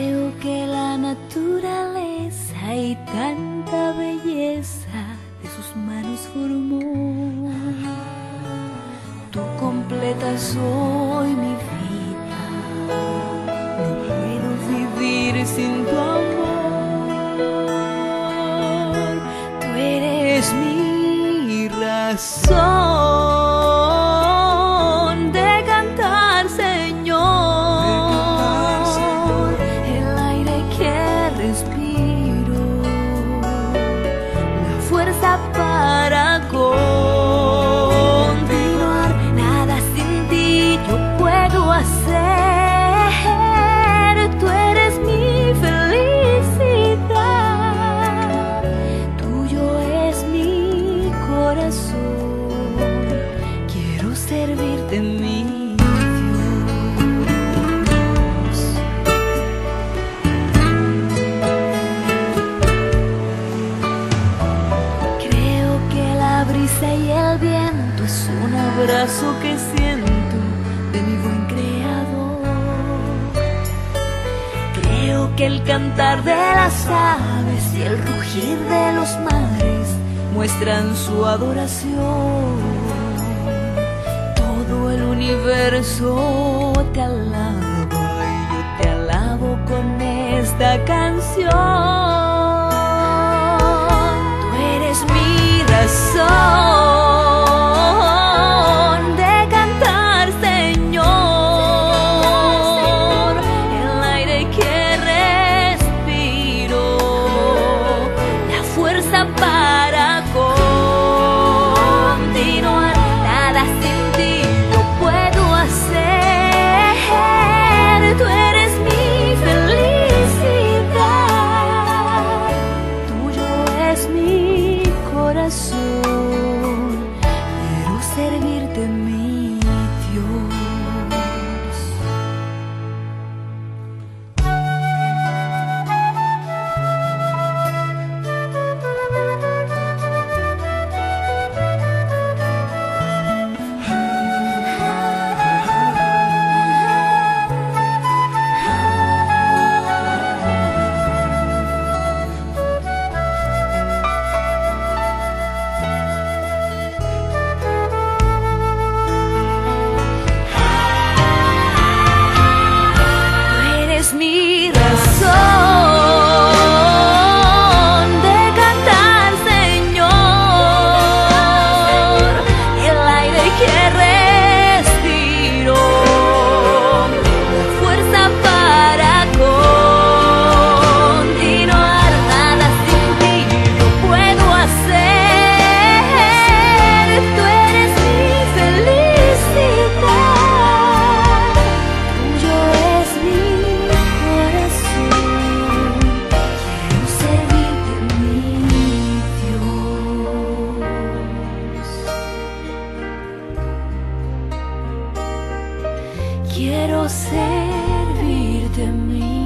Creo que la naturaleza y tanta belleza de sus manos formó. Tú completas hoy mi vida. No puedo vivir sin tu amor. Tú eres mi razón y el viento es un abrazo que siento de mi buen creador. Creo que el cantar de las aves y el rugir de los mares muestran su adoración. Todo el universo te alaba y yo te alabo con esta canción. Servirte, mi Quiero servirte, mi